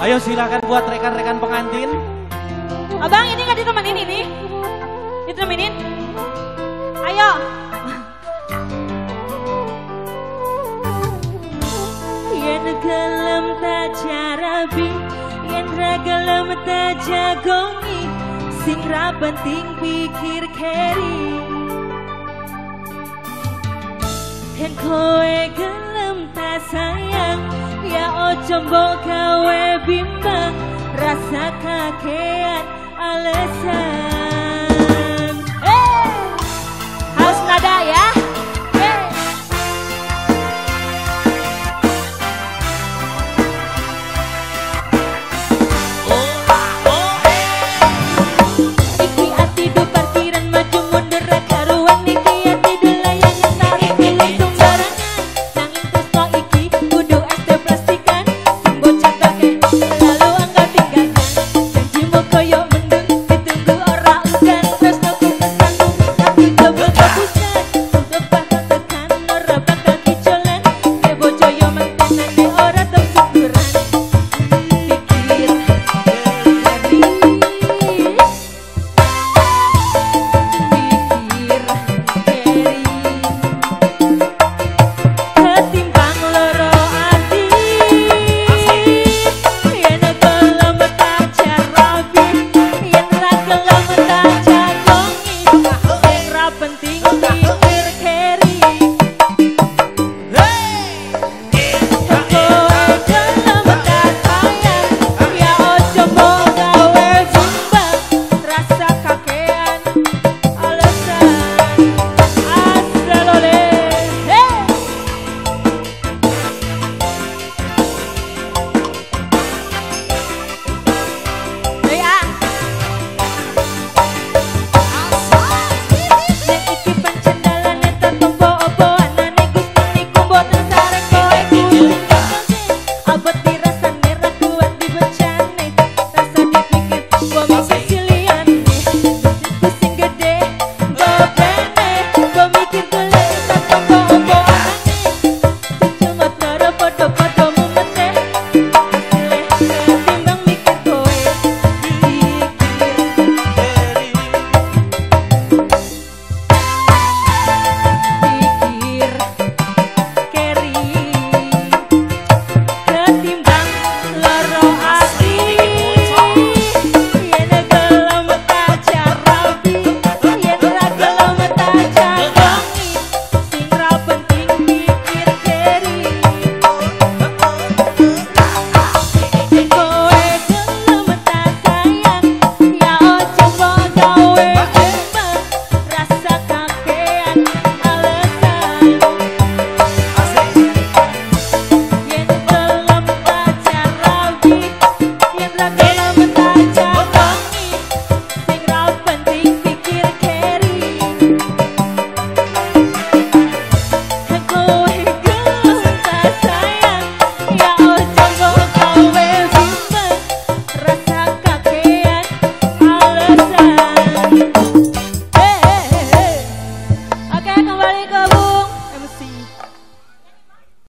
Ayo silakan buat rekan-rekan pengantin. Abang ini nggak ditemenin ini? Ditemenin? Ayo. Yen gelem tak jarabi Yen ra gelem tak jagongi Sing ra penting pikir keri Yen kowe gelem tak sayang Ya ojo mbok gawe bimbang Rasa kakean alasan